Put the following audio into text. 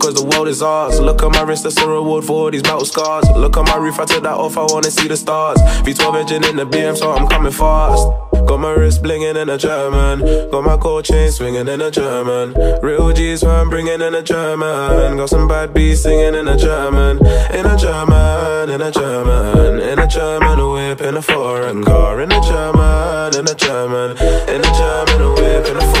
Cause the world is ours. Look at my wrist, that's a reward for all these battle scars. Look at my roof, I took that off, I wanna see the stars. V12 engine in the BM, so I'm coming fast. Got my wrist blinging in a German. Got my gold chain swinging in a German. Real G's where I'm bringing in a German. Got some bad beats singing in a German. In a German, in a German. In a German, a whip in a foreign car. In a German, in a German. In a German, a whip in a foreign car.